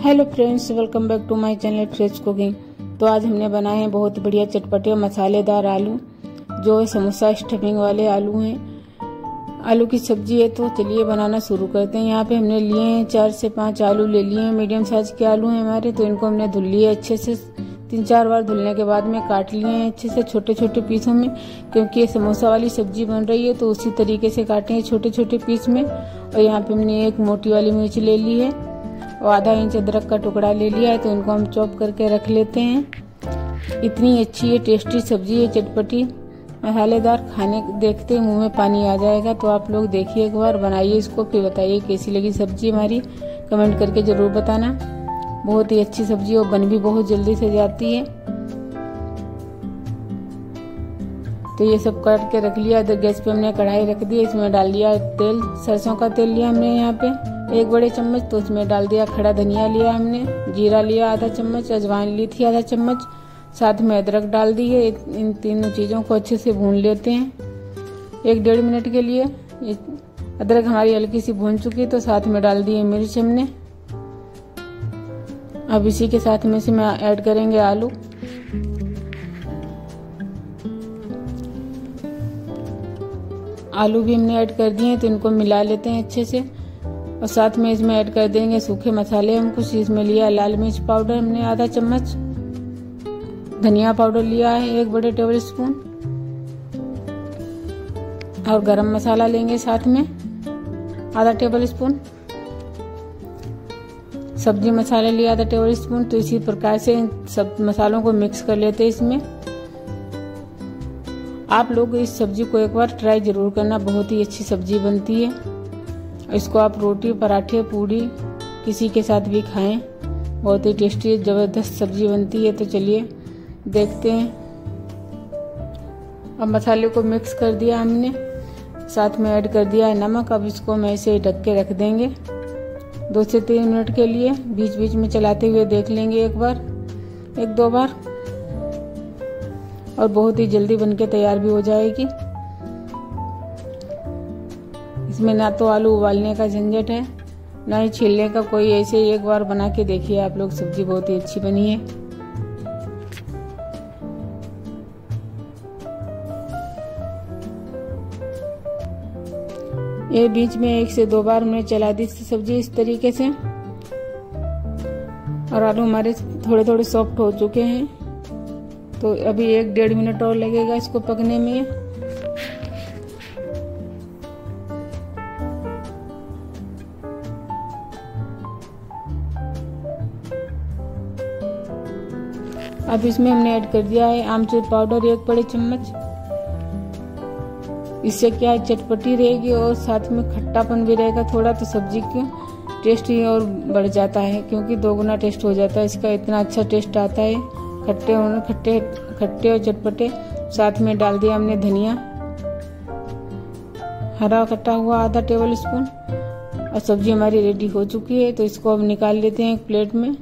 Hello friends welcome back to my channel Fresh Cooking तो आज हमने बनाए हैं बहुत बढ़िया चटपटे और मसालेदार आलू, जो समोसा स्टफिंग वाले आलू हैं। आलू की सब्ज़ी है तो चलिए बनाना शुरू करते हैं। यहाँ पे हमने लिए हैं चार से पाँच आलू, ले लिए हैं। मीडियम साइज़ के आलू हैं हमारे तो इनको हमने धुल लिए अच्छे से। तीन चार बार धुलने के बाद में काट लिए हैं अच्छे से छोटे छोटे पीसों में, क्योंकि ये समोसा वाली सब्ज़ी बन रही है तो उसी तरीके से काटे हैं छोटे छोटे पीस में। और यहाँ पे हमने एक मोटी वाली मिर्च ले ली है। और आधा इंच अदरक का टुकड़ा ले लिया है तो इनको हम चॉप करके रख लेते हैं। इतनी अच्छी है, टेस्टी सब्ज़ी है, चटपटी। मसालेदार खाने देखते मुँह में पानी आ जाएगा तो आप लोग देखिए एक बार, बनाइए इसको, फिर बताइए कैसी लगी सब्ज़ी हमारी। कमेंट करके ज़रूर बताना। बहुत ही अच्छी सब्ज़ी और बन भी बहुत जल्दी से जाती है। तो ये सब काट के रख लिया गैस पे हमने कढ़ाई रख दी, इसमें डाल दिया तेल, सरसों का तेल लिया हमने यहाँ पे। एक बड़े चम्मच तो उसमें डाल दिया, खड़ा धनिया लिया हमने, जीरा लिया, आधा चम्मच, अजवाइन ली थी आधा चम्मच, साथ में अदरक डाल दी है, इन तीनों चीज़ों को अच्छे से भून लेते हैं। एक डेढ़ मिनट के लिए अदरक हमारी हल्की सी भून चुकी तो साथ में डाल दिए मिर्च हमने। अब इसी के साथ में से मैं ऐड करेंगे आलू। आलू भी हमने ऐड कर दिए हैं तो इनको मिला लेते हैं अच्छे से। और साथ में इसमें ऐड कर देंगे सूखे मसाले हम कुछ इसमें लिया लाल मिर्च पाउडर, हमने आधा चम्मच धनिया पाउडर लिया है, एक बड़े टेबल स्पून और गरम मसाला लेंगे साथ में, आधा टेबल स्पून सब्ज़ी मसाला लिया आधा टेबल स्पून तो इसी प्रकार से इन सब मसालों को मिक्स कर लेते हैं इसमें। आप लोग इस सब्ज़ी को एक बार ट्राई ज़रूर करना, बहुत ही अच्छी सब्ज़ी बनती है। इसको आप रोटी, पराठे, पूड़ी किसी के साथ भी खाएँ। बहुत ही टेस्टी ज़बरदस्त सब्ज़ी बनती है। तो चलिए, देखते हैं। अब मसाले को मिक्स कर दिया हमने। साथ में ऐड कर दिया है नमक। अब इसको हम ऐसे ढक के रख देंगे। दो से तीन मिनट के लिए बीच बीच में चलाते हुए देख लेंगे एक बार, एक दो बार। और बहुत ही जल्दी बनके तैयार भी हो जाएगी। इसमें ना तो आलू उबालने का झंझट है। ना ही छीलने का कोई ऐसे एक बार बना के देखिए, आप लोग सब्ज़ी बहुत ही अच्छी बनी है। ये बीच में एक से दो बार हमने चला दी सब्ज़ी इस तरीके से। और आलू हमारे थोड़े थोड़े सॉफ्ट हो चुके हैं। तो अभी एक डेढ़ मिनट और लगेगा इसको पकने में। अब इसमें हमने ऐड कर दिया है आमचूर पाउडर, एक बड़े चम्मच। इससे क्या है, चटपटी रहेगी और साथ में खट्टापन भी रहेगा थोड़ा तो सब्ज़ी की टेस्ट ही और बढ़ जाता है, क्योंकि दो गुना टेस्ट हो जाता है। इसका इतना अच्छा टेस्ट आता है, खट्टे होने, खट्टे खट्टे और चटपटे। साथ में डाल दिया हमने धनिया। हरा कटा हुआ आधा टेबल स्पून और सब्ज़ी हमारी रेडी हो चुकी है तो इसको अब निकाल लेते हैं एक प्लेट में।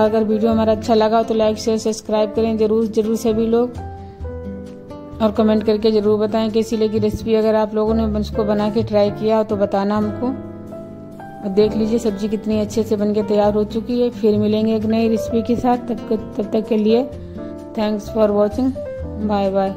अगर वीडियो हमारा अच्छा लगा हो तो लाइक शेयर सब्सक्राइब करें। ज़रूर ज़रूर सभी लोग। और कमेंट करके ज़रूर बताएँ कैसी लगी रेसिपी अगर आप लोगों ने उसको बना के ट्राई किया हो तो बताना हमको। और देख लीजिए सब्ज़ी कितनी अच्छे से बनके तैयार हो चुकी है। फिर मिलेंगे एक नई रेसिपी के साथ। तब तब तक के लिए thanks for watching bye bye